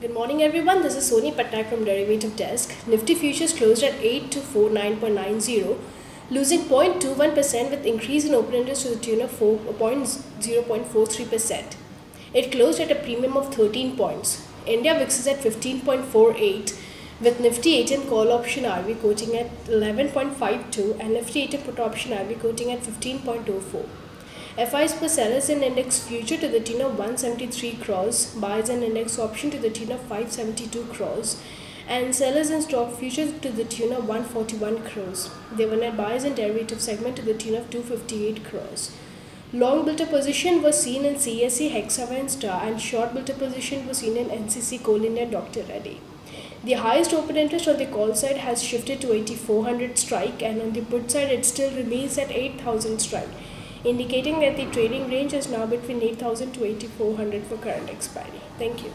Good morning everyone, this is Soni Patnaik from Derivative Desk. Nifty futures closed at 8249.90, losing 0.21% with increase in open interest to the tune of 0.43%. It closed at a premium of 13 points. India VIX is at 15.48 with Nifty ATM call option IV quoting at 11.52 and Nifty ATM put option IV quoting at 15.04. FIs per sellers in index future to the tune of 173 crores, buys an index option to the tune of 572 crores, and sellers in stock futures to the tune of 141 crores. They were net buyers in derivative segment to the tune of 258 crores. Long built position was seen in CSE, Hexaware and Star and short built position was seen in NCC, Coal India, Dr. Reddy. The highest open interest on the call side has shifted to 8400 strike and on the put side it still remains at 8000 strike indicating that the trading range is now between 8000 to 8400 for current expiry. Thank you.